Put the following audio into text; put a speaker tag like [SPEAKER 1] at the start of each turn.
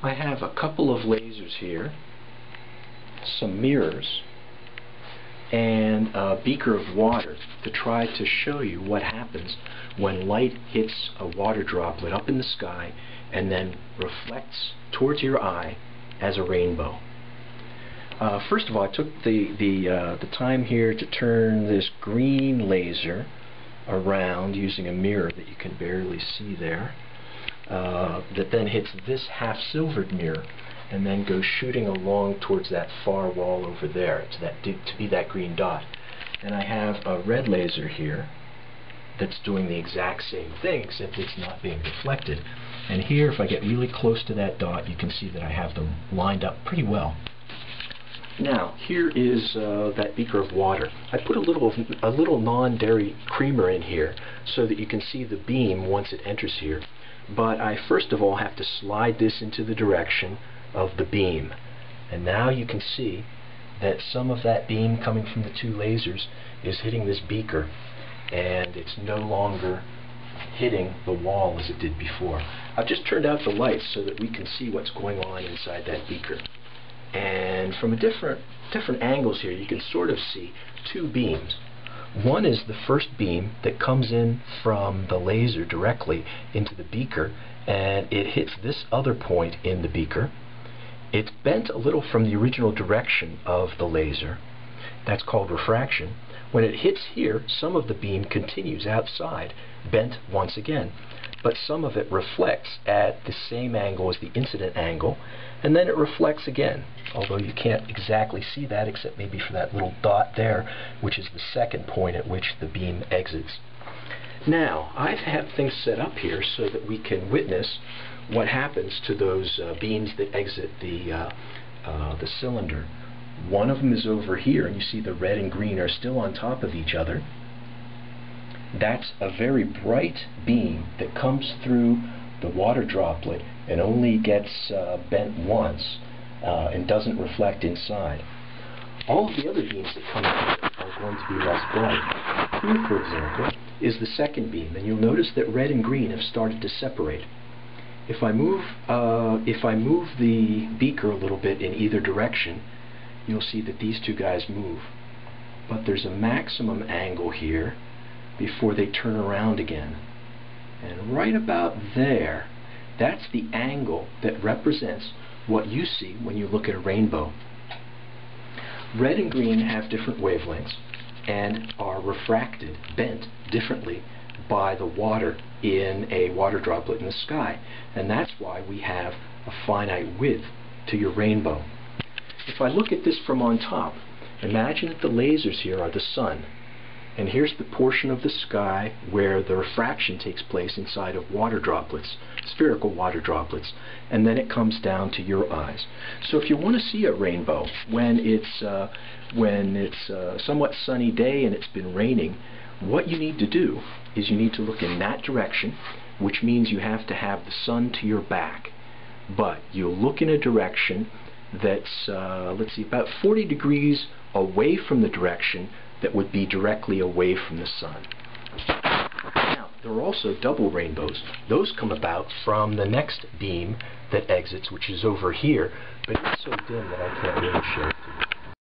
[SPEAKER 1] I have a couple of lasers here, some mirrors, and a beaker of water to try to show you what happens when light hits a water droplet up in the sky and then reflects towards your eye as a rainbow. Uh, first of all, I took the the uh, the time here to turn this green laser around using a mirror that you can barely see there uh, that then hits this half-silvered mirror and then goes shooting along towards that far wall over there to, that, to be that green dot. And I have a red laser here that's doing the exact same thing except it's not being reflected. And here, if I get really close to that dot, you can see that I have them lined up pretty well. Now, here is uh, that beaker of water. I put a little a little non-dairy creamer in here so that you can see the beam once it enters here but I first of all have to slide this into the direction of the beam and now you can see that some of that beam coming from the two lasers is hitting this beaker and it's no longer hitting the wall as it did before. I've just turned out the lights so that we can see what's going on inside that beaker and from a different different angles here you can sort of see two beams one is the first beam that comes in from the laser directly into the beaker and it hits this other point in the beaker. It's bent a little from the original direction of the laser. That's called refraction. When it hits here, some of the beam continues outside, bent once again but some of it reflects at the same angle as the incident angle, and then it reflects again, although you can't exactly see that except maybe for that little dot there, which is the second point at which the beam exits. Now, I've had things set up here so that we can witness what happens to those uh, beams that exit the, uh, uh, the cylinder. One of them is over here, and you see the red and green are still on top of each other that's a very bright beam that comes through the water droplet and only gets uh, bent once uh, and doesn't reflect inside. All of the other beams that come through are going to be less bright. Here, for example, is the second beam, and you'll notice that red and green have started to separate. If I move, uh, if I move the beaker a little bit in either direction, you'll see that these two guys move. But there's a maximum angle here before they turn around again. And right about there, that's the angle that represents what you see when you look at a rainbow. Red and green have different wavelengths and are refracted, bent differently by the water in a water droplet in the sky. And that's why we have a finite width to your rainbow. If I look at this from on top, imagine that the lasers here are the sun and here's the portion of the sky where the refraction takes place inside of water droplets, spherical water droplets, and then it comes down to your eyes. So if you want to see a rainbow when it's uh, when it's a somewhat sunny day and it's been raining, what you need to do is you need to look in that direction, which means you have to have the sun to your back. But you look in a direction that's, uh, let's see, about 40 degrees away from the direction that would be directly away from the sun. Now, there are also double rainbows. Those come about from the next beam that exits, which is over here, but it's so dim that I can't really show it to you.